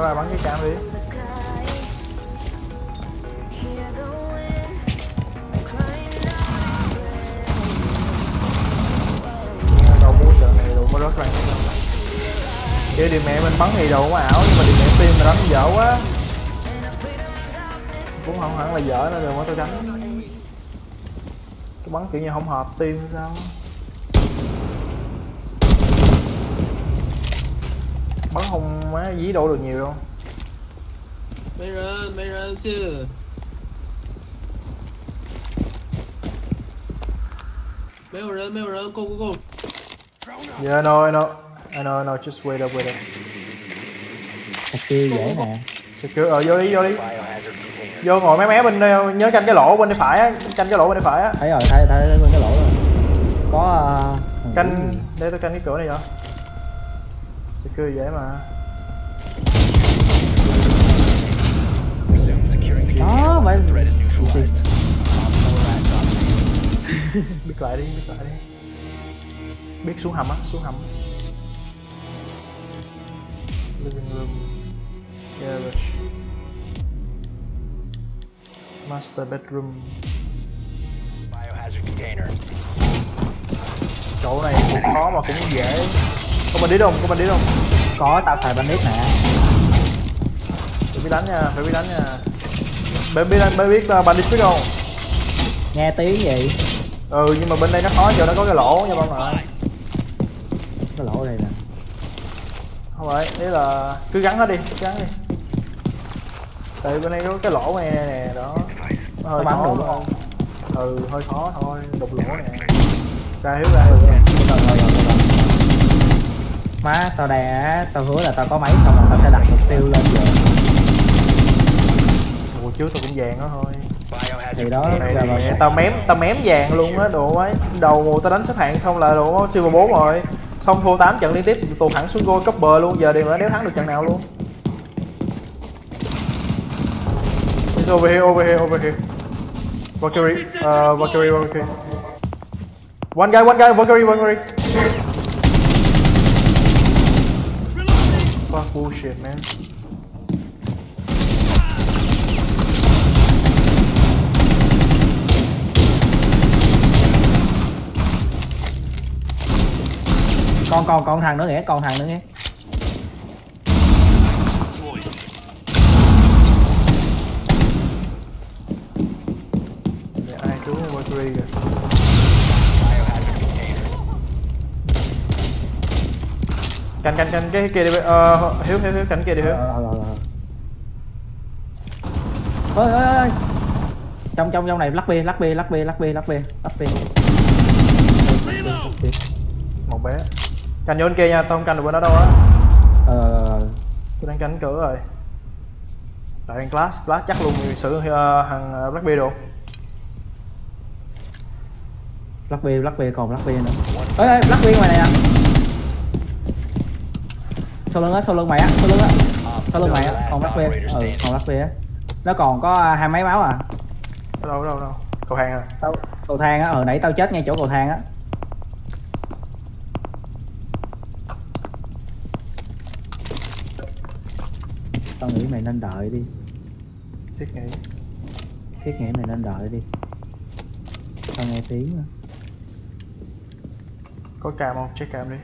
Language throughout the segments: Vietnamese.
có ai bắn cái cam đi. Đâu muốn trận này đủ có rất là kia đi mẹ mình bắn thì đồ không ảo nhưng mà đi mẹ tim mà đánh dở quá. Cũng không hẳn là dở nữa được mà tôi đánh. Cái bắn kiểu như không hợp tim sao bắn không má dí đổ được nhiều đâu. Mirror mirror chứ. Mấy mirror go go go yeah no I know. I know I know. Just wait up wait up. Ok dễ nè. secure ờ vô đi vô đi. Vô ngồi mé mé bên đây nhớ canh cái lỗ bên đây phải á. Canh cái lỗ bên đây phải á. Thấy rồi thấy thấy bên cái lỗ rồi. Có uh, canh đây tôi canh cái cửa này rồi cho. Secure dễ mà. đó neutralized. Biết lại đi, biết lại đi. Biết xuống hầm á, xuống hầm. Living room. Garage. Master bedroom. Biohazard container. Chỗ này cũng khó mà cũng dễ. Có mình đi không? Có mình đi không? có tao xài bandit nè Phải biết đánh nha, phải biết đánh nha. Bạn biết bạn biết uh, bandit biết không? nghe tiếng gì Ừ nhưng mà bên đây nó khó chỗ nó có cái lỗ nha bạn ạ. cái lỗ đây nè Không phải, ý là cứ gắn nó đi, cứ gắn đi. Tại bên đây có cái lỗ này nè, nè đó. Nó hơi bắn khó được đúng không? Ừ, hơi khó thôi, đục lỗ nè. Ra hiếu Ừ, ra rồi rồi má tao đây á tao hứa là tao có máy xong rồi tao sẽ đặt mục tiêu lên vậy Hồi trước tôi cũng vàng đó thôi. Thì đó giờ Mẹ, mà tao mém tao mém vàng luôn á đồ ấy. Đầu tao đánh xếp hạng xong là đồ silver 4 rồi. Xong thua 8 trận liên tiếp tụt hẳn xuống gold cấp bờ luôn giờ đi mà đéo thắng được trận nào luôn. It's over here over here over here. Valkyrie uh, Valkyrie Valkyrie. One guy one guy Valkyrie Valkyrie bullshit man. Con con con thằng nữa nghĩa con thằng nữa nghĩa Để ai trúng Valkyrie kìa Biohazard container. Canh canh canh cái kia đi ờ hiếu hiếu hiếu canh kia đi hiếu. Ờ, ơi ơi ơi trong trong trong này lắc bia lắc bia lắc bia lắc bia lắc bia lắc bia một bé. Canh vô bên kia nha tao không canh được bên đó đâu á. Ờ tôi đang canh cửa rồi. Đợi anh class class chắc luôn xử uh, thằng uh, blackbeard được lắc bia lắc bia còn lắc bia nữa. Ơi ơi lắc bia ngoài này nè sau lưng á sau lưng mày á sau lưng á. Sau lưng mày á còn lắc bia ừ còn lắc bia á. Nó còn có hai mấy máu à. Đâu đâu đâu? Cầu hàng à? Tao cầu thang á ờ nãy tao chết ngay chỗ cầu thang á. Tao nghĩ mày nên đợi đi. Thiết nghĩ. Thiết nghĩ mày nên đợi đi. Tao nghe tiếng nữa có cam không? Check cam đi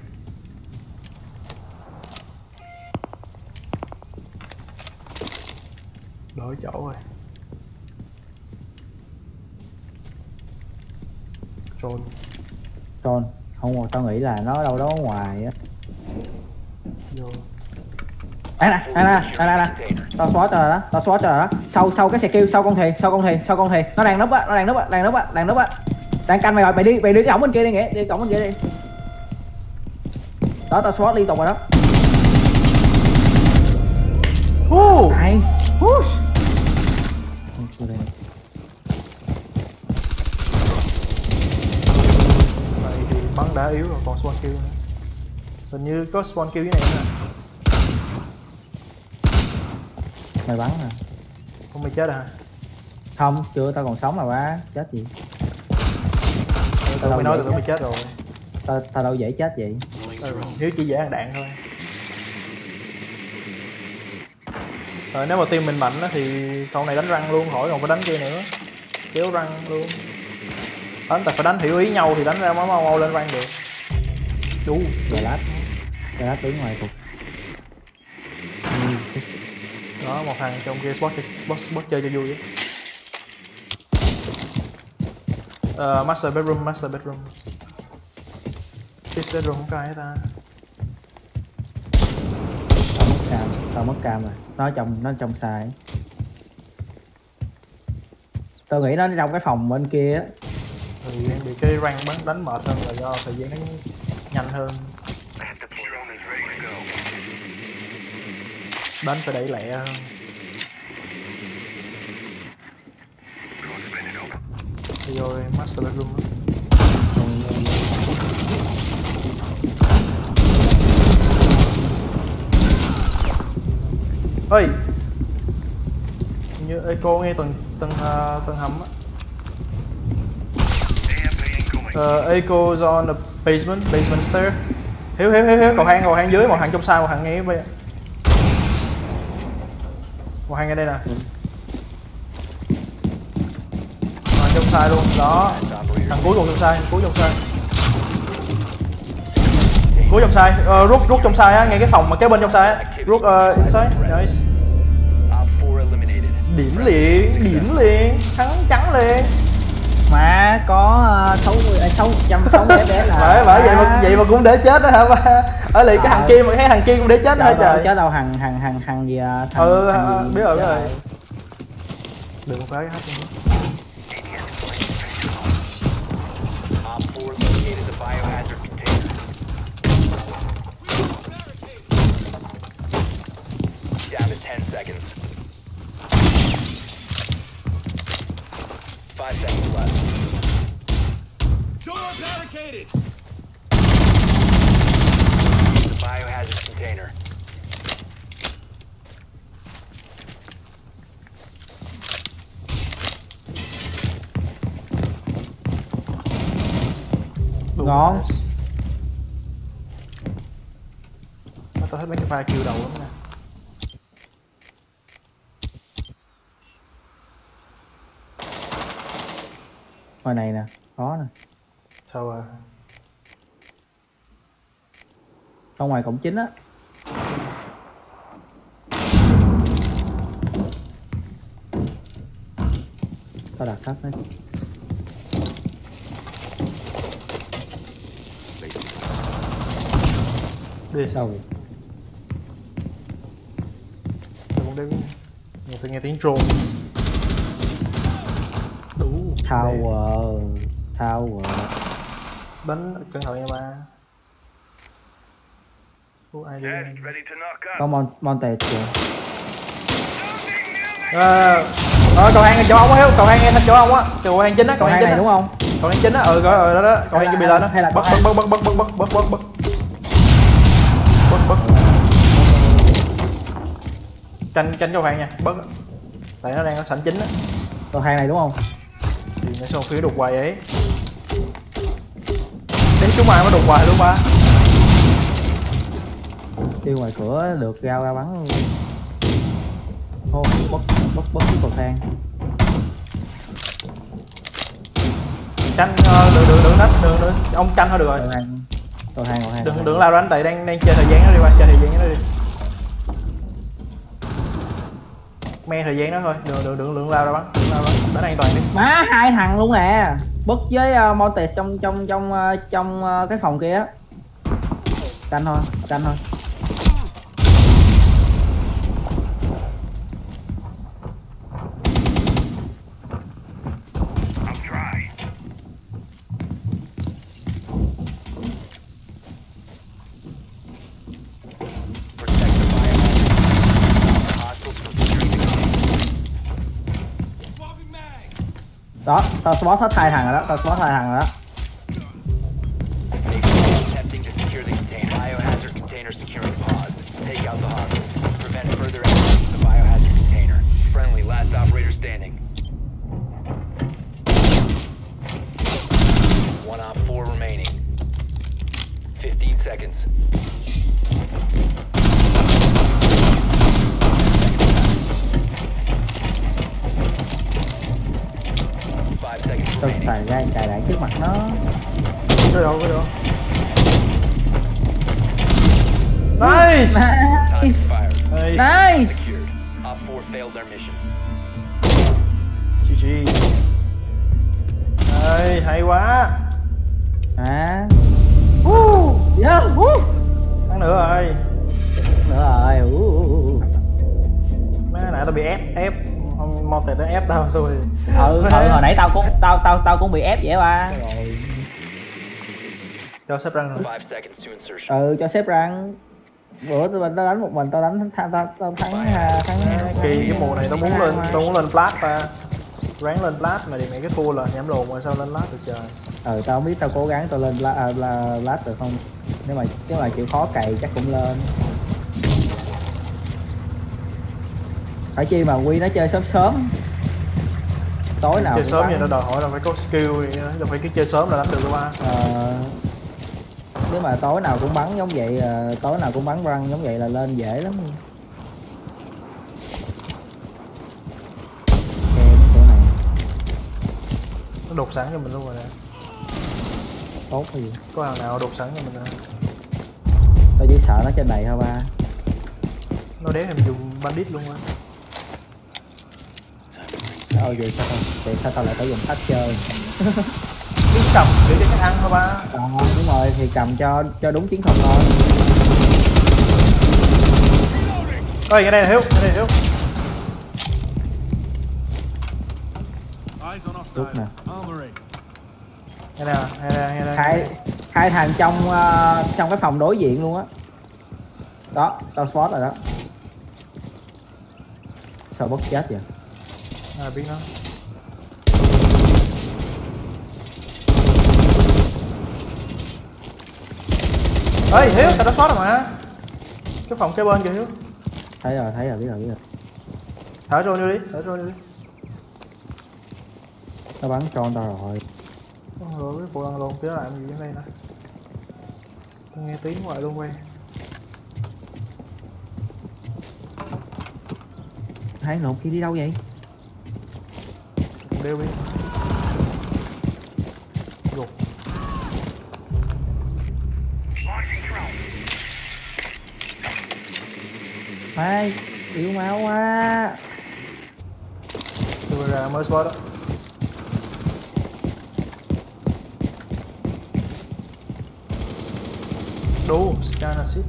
đổi chỗ rồi. Trôn. Trôn. Không tao nghĩ là nó đâu đó ở ngoài á. Vô. Đây nè đây nè đây nè nè tao xóa cho rồi đó tao xóa cho rồi đó. Sau sau cái skill sau con thuyền sau con thuyền sau con thuyền nó đang núp á nó đang núp á đang núp á đang núp á. Đang canh mày rồi mày đi mày đi cái cổng bên kia đi nghĩa. Đi cổng bên kia đi. Đó tao xóa liên tục rồi đó. Hú! này. Whoosh. Này đã yếu rồi còn spawn kill nữa. Hình như có spawn kill cái này nữa. Nè mày bắn à? Không mày chết à? Không chưa tao còn sống mà quá chết gì? Tao mới nói tụi mày chết? rồi. Tao tao đâu dễ chết vậy? Ừ, hiếu chỉ dễ ăn đạn thôi. Rồi nếu mà team mình mạnh á thì sau này đánh răng luôn khỏi còn phải đánh kia nữa. Kéo răng luôn đánh tại phải đánh hiểu ý nhau thì đánh ra mới mau mau lên răng được. Đủ Giờ lát Giờ lát đứng ngoài cục. Đó một thằng trong kia spot boss boss chơi cho vui á Ờ, master bedroom master bedroom. This bedroom không có ai hết ta. Tao mất cam Tao mất cam rồi. Nó trong nó trong sai Tôi nghĩ nó trong cái phòng bên kia á thì bị cái rank bắn đánh mệt hơn là do thời gian đánh nhanh hơn. Đánh phải đẩy lẹ hơn. Rồi vô master bedroom đó. ơi như echo nghe tầng tầng uh, à, tầng hầm á uh, echo's on the basement basement stair. Hiếu hiếu hiếu hiếu cầu thang cầu thang dưới một thằng trong sai một thằng ngay bây một thằng ngay đây nè. Một thằng trong sai luôn đó. Thằng cuối cùng trong sai cuối trong sai cuối trong sai Ờ, rút rút trong sai á ngay cái phòng mà kế bên trong sai á. Rút uh, inside nice. Op 4 eliminated. điểm liền điểm liền thắng trắng liền Mà có uh, 60 à, 600 60 FPS là bởi bởi vậy mà vậy mà cũng để chết đó hả? Ba ở lại cái thằng kia mà thấy thằng kia cũng để chết hả trời chết đâu hằng hằng hằng hằng gì à, thằng, ừ thằng gì biết rồi biết rồi. đừng có cái hết The biohazard container. Đủ Ngon. nice. Nó tôi thấy mấy cái pha kill đầu lắm nè ngoài này nè có nè sao rồi ở ngoài cổng chính á. Tao đặt thấp đấy đi. Đâu? Vậy cũng đứng nhiều tôi nghe tiếng drone. Tower tower đánh cẩn thận nha ba Ủa, ai đi có mon monte kìa. Ờ ờ cầu hang chỗ ông á cầu hang nghe thanh chỗ ông á. Cầu hang chính á hang hang chính á. đúng không? Cầu hang chính á ừ rồi rồi đó đó. Hang là- chuẩn bị lên đó hay là bật bật bật bật bật bật bật bật bật. Bật bật. Canh canh cầu hang nha. Bớt tại nó đang ở sảnh chính á. Cầu hang này đúng không? Thì nó sẽ một phía đục hoài ấy đến chúng ai mới đục hoài luôn ba. Tiêu ngoài cửa được rao ra bắn. Luôn Ô, bất bất bất cái cầu thang. Canh ờ, đừng đừng đừng đánh đừng đừng. Ông canh thôi được rồi. Cầu thang cầu thang cầu thang đừng đừng lao đánh tại đang đang chơi thời gian đó đi ba chơi thời gian đó đi. Me thời gian đó thôi. Đừng đừng đừng đừng lao ra bắn đừng lao ra bắn. Đánh an toàn đi. Má hai thằng luôn nè bất với ờ, uh, monte trong trong ờ, trong trong uh, cái phòng kia á. Canh thôi canh thôi. ต่อต่อสวอตเขาถ่ายห่างกันแล้วต่อสวอตถ่ายห่างกันแล้ว Take all testing to the container. Out the hostage. Prevent further the biohazard container. Friendly, last operator standing. One four remaining. 15 seconds. Cài cài đạn trước mặt nó Cái đâu, cái đâu. Nice! Nice. Nice. nice Secured. Op 4 failed their mission. GG. Ê, hay quá. à Woo! yeah, woo. Thắng nữa rồi. nữa rồi uh. Má nãy tao bị ép, ép. Tệ nó ép tao rồi. Ừ, ừ hồi nãy tao cũng tao tao tao cũng bị ép vậy ba. Cho xếp răng rồi. 5 seconds to insertion. ừ cho sếp răng. Bữa tụi mình tao đánh một mình tao đánh tao tao tao thắng ha, thắng Kỳ cái mùa này tao muốn lên, tao muốn lên plat ta. Ráng lên plat mà thì mày cái thua là nhảm lồn mà sao lên plat được trời. ừ tao không biết tao cố gắng tao lên la, à, la, lát được không. Nếu mà nếu mà chịu khó cày chắc cũng lên. Phải chi mà quy nó chơi sớm sớm tối nào chơi cũng sớm bắn. vậy nó đòi hỏi là phải có skill đó, đâu phải cứ chơi sớm là đánh được đâu ba. Ờ, nếu mà tối nào cũng bắn giống vậy ờ, tối nào cũng bắn răng giống vậy là lên dễ lắm cái này Nó đột sẵn cho mình luôn rồi nè. tốt cái gì Có hàng nào đột sẵn cho mình nè. tao chỉ sợ nó trên đầy thôi ba Nó đéo em dùng bandit luôn á. Ờ vậy sao tao vậy sao tao lại phải dùng thách chơi Cứ cầm để cho cái ăn thôi ba. Ờ đúng rồi thì cầm cho cho đúng chiến thuật thôi Ơi, cái đây là Hiếu, cái đây là Hiếu. Lúc nè. Nghe nè, nghe nè, nghe nè. khai khai thằng trong ờ, trong cái phòng đối diện luôn á đó tao spot rồi đó sao bất chết vậy À, biết nó. Ê, Hiếu, tao đã thoát rồi mà. Cái phòng kế bên kìa Hiếu. thấy rồi thấy rồi biết rồi biết rồi Thả drone vô đi, thả drone vô đi. tao bắn tròn tao rồi Rồi cái bộ lăn lộn kia làm gì ở đây nè. Tôi nghe tiếng ngoài luôn quen. thấy lộn kia đi đâu vậy Đeo đi. Gục. Hai, yếu máu quá Tôi vừa ra mới spot đó. Đủ, scan assist.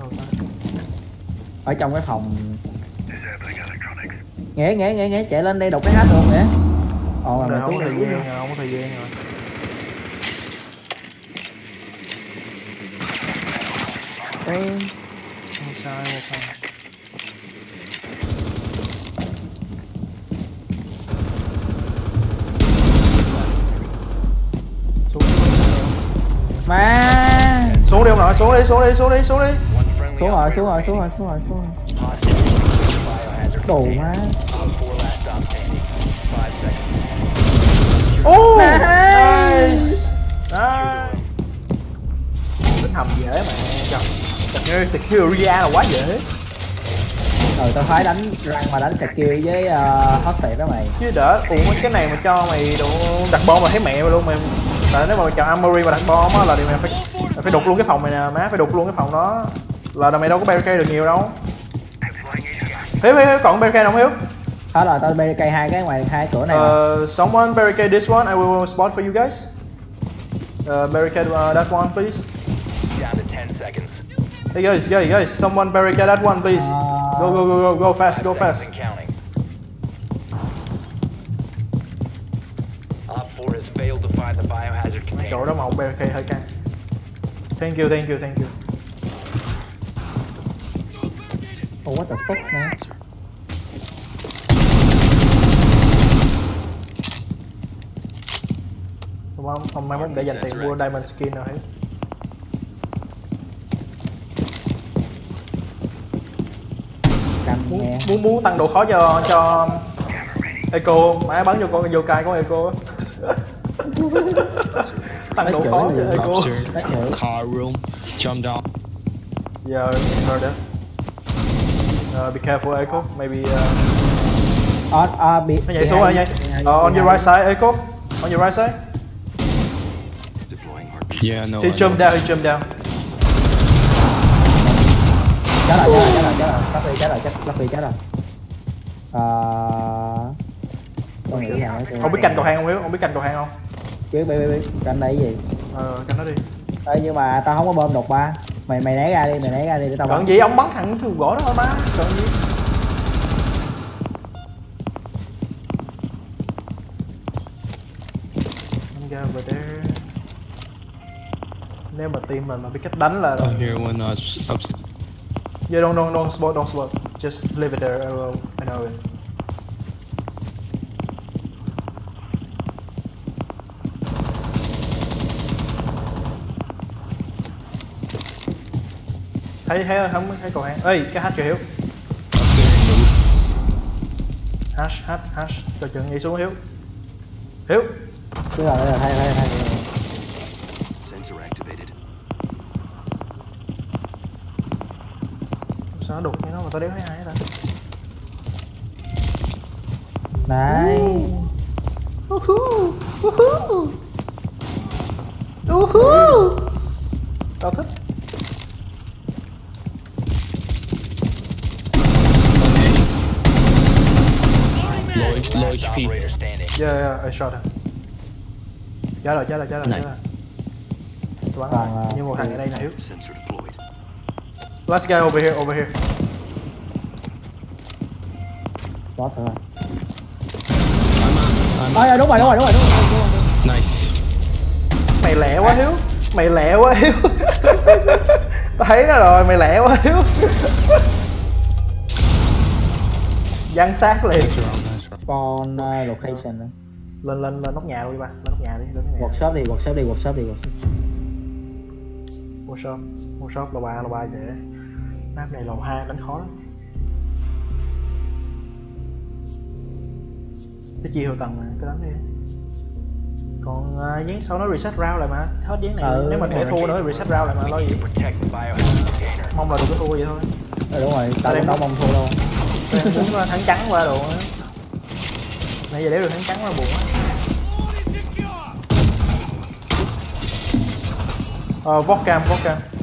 Đâu ta? Ở trong cái phòng nghe nghe nghe nghe chạy lên đây đục cái hát luôn nghĩa ồ mà không có thời gian rồi, không có thời gian rồi. Ê, Không sai, không sai. Xuống. Xuống đi ông nội, xuống đi, xuống đi, xuống đi, xuống đi. Xuống rồi xuống rồi xuống rồi xuống rồi xuống rồi đồ má Op 4 last stop standing. 5 seconds. Oh, Nice. Tính hầm dễ mà. Thật như Securia là quá dễ. ừ tao phải đánh răng mà đánh skill với uh, hot tiệt đó mày Chứ đỡ, ủa cái này mà cho mày đồ đặt bom là thấy mẹ mày luôn mày. Tại nếu mà mày chọn Amory mà đặt bom á là thì mày phải mày phải đục luôn cái phòng này nè, má phải đục luôn cái phòng đó. Là mày đâu có barricade được nhiều đâu. Hiếu, Hiếu, Hiếu, còn barricade không Hiếu? hết rồi tao cây hai cái ngoài hai cửa này. Uh, someone barricade this one. I will spot for you guys. Uh, barricade uh, that one, please. Down to 10 seconds. Hey guys, guys, guys, someone barricade that one, please. Go, go, go, go, go fast, go fast. seconds and counting. Op 4 has failed to find the biohazard container. Chỗ đó mà ông barricade hơi căng. Thank you, thank you, thank you. Oh what the fuck man Không, không, không mai mốt để dành tiền mua diamond skin nào hết. Muốn, muốn muốn tăng độ khó cho cho Eco, má bắn vô con vô cai của Eco. tăng độ khó cho Eco. Car room, jump down. Yeah, I heard that. Uh, be careful, Echo. Maybe uh, on uh, bị nó nhảy xuống rồi nhảy. Uh, on your right side, Echo. On your right side. Yeah, no. He jumped down. He jumped down. chết rồi chết rồi chết rồi chết rồi chết rồi chết rồi chết rồi tôi nghĩ rằng Ông biết canh cầu thang không Hiếu? Ông biết canh cầu thang không? biết biết biết biết cạnh đây cái gì Ờ, canh nó đi. Ê, nhưng mà tao không có bơm đột ba mày mày né ra đi mày né ra đi để tao bắn gì ông bắn thẳng thường gỗ đó thôi má. Cần gì? Over there. Nếu mà team mình mà biết cách đánh là Oh, here one uh. Yeah, don't, don't, don't spot, don't spot. Just leave it there. I will, I know it. Thấy thấy không thấy cầu hang. Ê, cái hash kìa Hiếu. Hash, hash, hash. Cho chừng nhảy xuống Hiếu. Hiếu. cứ rồi thay thay Sensor activated. Sao nó đục như nó mà tao đéo thấy ai hết ta. đấy Uhu, uhu. Uhu. Tao thích. Low, low Last HP. operator standing. Yeah, yeah, I shot him. Chết rồi, chết rồi, chết rồi, Này. chết rồi. Tôi bắn à, nhưng một thằng ở đây này Hiếu. Last guy over here, over here. đúng rồi đúng rồi đúng rồi đúng rồi, đúng rồi, đúng rồi. nice. Mày lẹ quá Hiếu. Mày lẹ quá Hiếu. Tao thấy nó rồi, mày lẹ quá Hiếu. Giăng sát liền. Con uh, location. Lên lên lên nóc nhà luôn đi ba, lên nóc nhà đi, lên nóc nhà. workshop đi workshop đi workshop đi workshop Workshop, workshop lầu ba, lầu ba dễ. Map này lầu hai đánh khó lắm. Cái chia hiệu tầng mà, cứ đánh đi. Còn uh, gián sau nó reset round lại mà, hết gián này Ừ, nếu mà để thua nữa reset round lại mà lo gì. Mong là đừng có thua vậy thôi. Ờ, đúng rồi tao cũng đâu mong thua đâu muốn uh, thắng trắng qua đồ. Nãy giờ đéo được hắn cắn qua buồn quá. Ờ, vodcam, vodcam. cam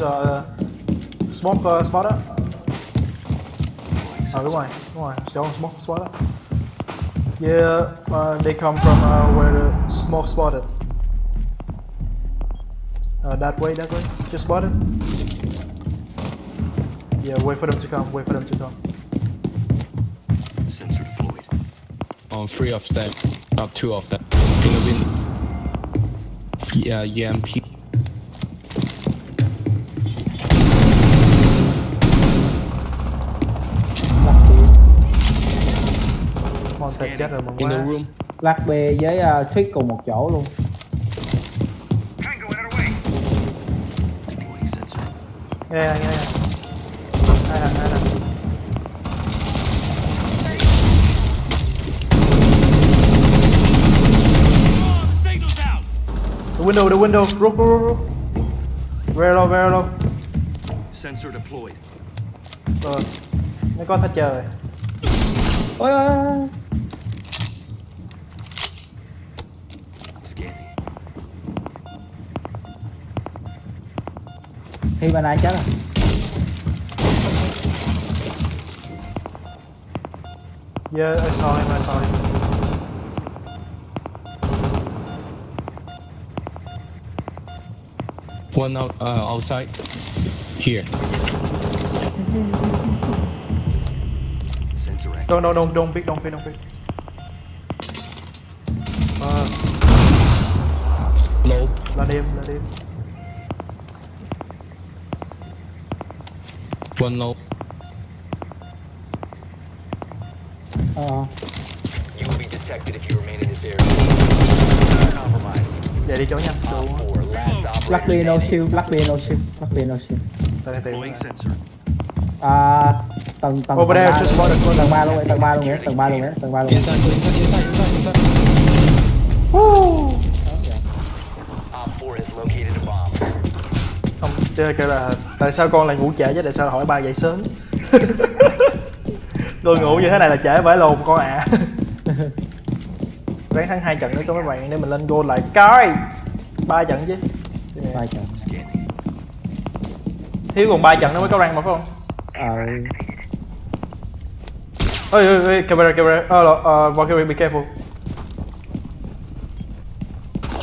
uh, smoke uh, spot á. Ờ đúng rồi, đúng rồi, chọn smoke spot á. Yeah, uh, they come from uh, where the smoke spotted. Uh, that way, that way. Just spotted. Yeah, wait for them to come. Wait for them to come. Sensor deployed. On three of them. Not two of them. In the wind. Yeah, EMP. Chết rồi mừng In the quá. room. lắc B với uh, Thuyết cùng một chỗ luôn Deploying sensor. Nghe nè, nghe nè. Hai lần, hai lần. The window, the window. Roof, roof, roof, roof. Very low, very low. Sensor deployed. Ờ. Nó có thách trời. ôi ôi, ôi. Khi bên ai chết rồi Yeah, I saw him, I saw him. One out uh, outside. Here. Sensor activated. Don't, don't, don't, don't pick, don't pick, don't pick. Ờ, Low. là đêm, là đêm. One low. ờ You will be detected if you remain in this area. Compromised. Về đi chỗ nhanh. Op Đủ. 4, last operator Black Bear no standing. shield Black Bear no shield Black Bear no shield Tại đây Deploying tìm. sensor. à tầng tầng Over there, tầng just ba luôn, spotted. tầng ba luôn ấy, tầng ba luôn ấy, tầng ba luôn ấy, tầng ba luôn ấy. Inside, inside, inside, inside, chứ kêu là tại sao con lại ngủ trễ chứ tại sao hỏi ba dậy sớm? con ngủ như thế này là trễ phải lồn con ạ. À. Ráng thắng hai trận nữa cho mấy bạn để mình lên goal lại coi. ba trận chứ. Vai trận. Thiếu còn ba trận nữa mới có rank mà phải không? Ờ, Ôi ôi ôi, camera camera. Ờ uh, Valkyrie be careful.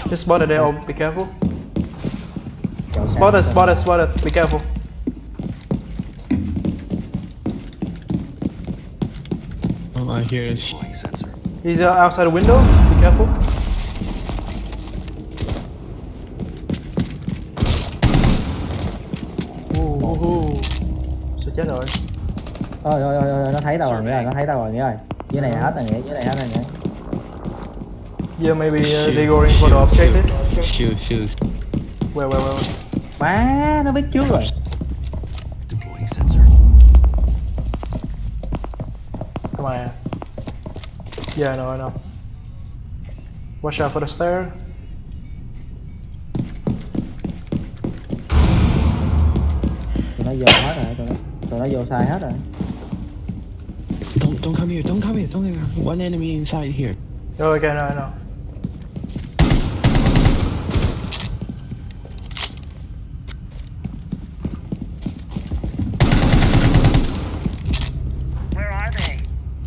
Just spotted there, oh, be careful. Kiểu sáng. Spotted, spotted, spotted, be careful. Um, I hear. Deploying sensor. He's uh, outside the window, be careful. Uh, uh. Sẽ chết rồi. Ôi ôi ôi ôi, nó thấy tao rồi, nghĩa rồi, nó thấy tao rồi, nghĩa rồi. Dưới này hết rồi, nghĩa, dưới này hết rồi, nghĩa. Yeah, maybe uh, they going for the objective. Shoot, shoot. Where, where, where? Má, nó biết trước rồi. Come on. Yeah, I know, I know. Watch out for the stair. Tụi nó vô hết rồi, tụi nó, tụi nó vô sai hết rồi. Don't, don't come here, don't come here, don't come here. One enemy inside here. Oh, okay, no, I know.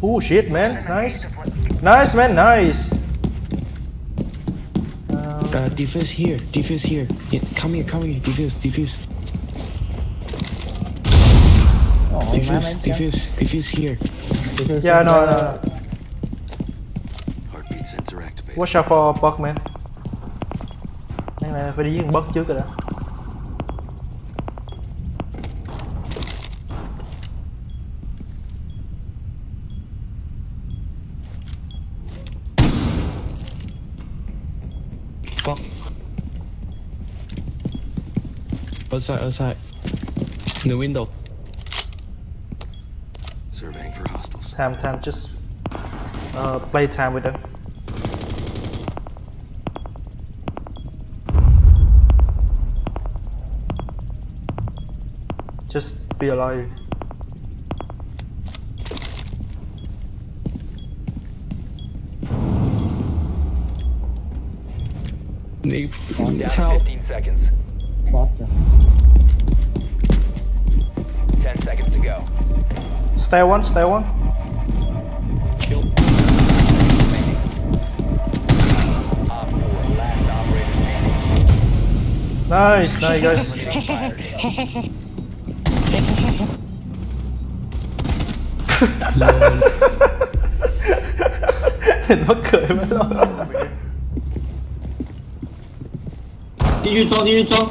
Oh shit, man, nice. Nice, man, nice. Uh, Uh, defuse here, defuse here. Yeah, come here, come here, defuse, defuse. Ôi, má Defuse, mấy cái. defuse, defuse here. yeah, no, no, no. Heartbeat sensor activated. Watch out for bug, man. Này này, phải đi với bug trước rồi đó. Outside, outside. In the window. Surveying for hostiles. Time, time, just uh, play time with them. Just be alive. Need, Down help. 15 seconds. Bot rồi. 10 seconds to go. Stay one, stay one. Kill. Op 4, last operator standing. Nice, nice guys. Get fired. Nhìn mắc cười mấy lo. Đi đi cho,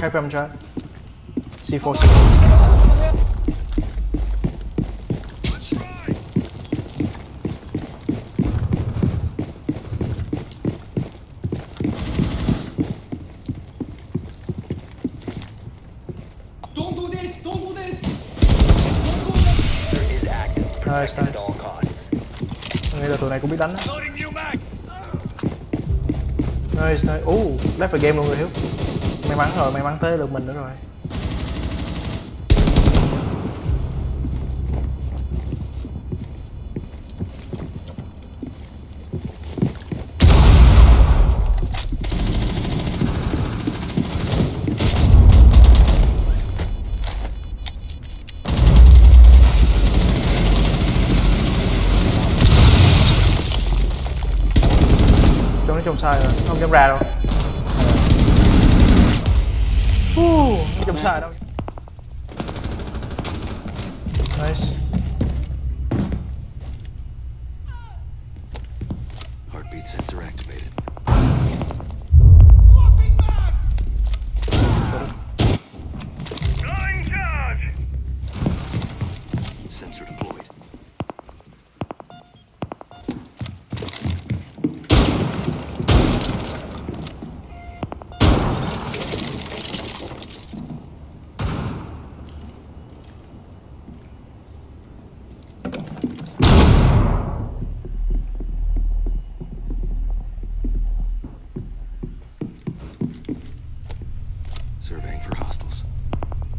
Capcom trap. C4, C4. cái do trap don't do this. Sensor is active. Nice, Protected at nice. all là tụi này cũng biết đánh á. Nice, nice. ú left the game luôn rồi Hiếu. May mắn rồi, may mắn tới lượt mình nữa rồi. chứ sai rồi không dám ra đâu uh, sai đâu. Nice. Heartbeat sensor active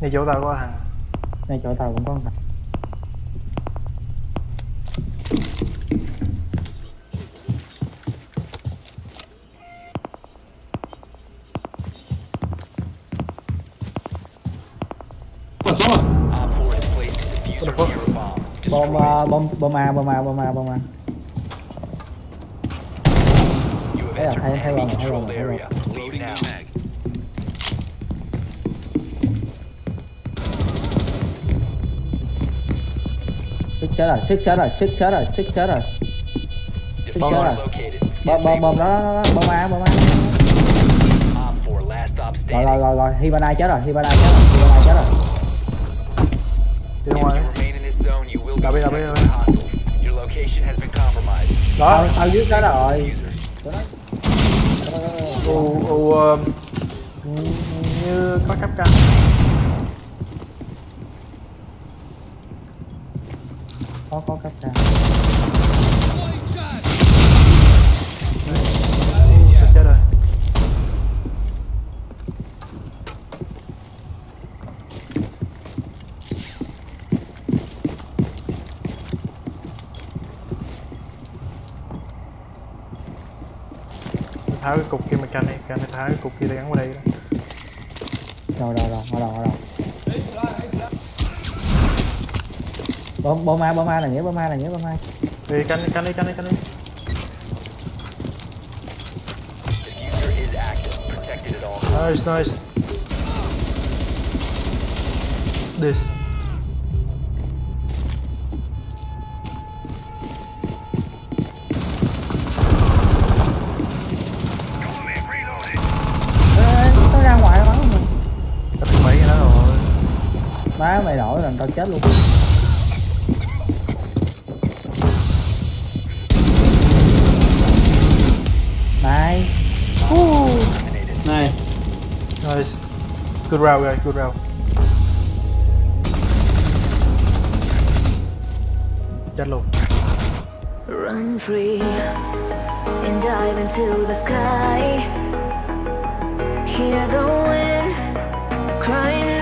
ngay chỗ tao có thằng Ngay chỗ tàu cũng có thằng. Còn sống à? Op 4 has placed a diffuser fuck? near a bomb. Bom ờ, bom bom A bom A bom A bom A. it. You have Thấy rồi, entered thấy- thấy rồi, thấy rồi, thấy rồi. Chết rồi, xích chết rồi, xích chết rồi, xích chết rồi. Diffuser rồi. located. Bom bom bom đó, đó, bom A bom A. Op 4 last stop Rồi rồi rồi rồi, Hibana chết rồi, Hibana chết rồi, Hibana chết rồi. đi ra ngoài Đập đi, đập đi, đó Tao dưới đó rồi. U u như có cấp canh Có có cách ra. sắp chết rồi tháo cái cục kia mà canh đi, canh mày tháo cái cục kia để gắn qua đây đó. Bom bom A bom A là nhớ bom A là nhớ bom A. đi canh đi canh đi canh đi canh đi. Nice nice. This. Má mày nổi là tao chết luôn. Good round guys good round chết luôn Run free and dive into the sky. Hear the wind crying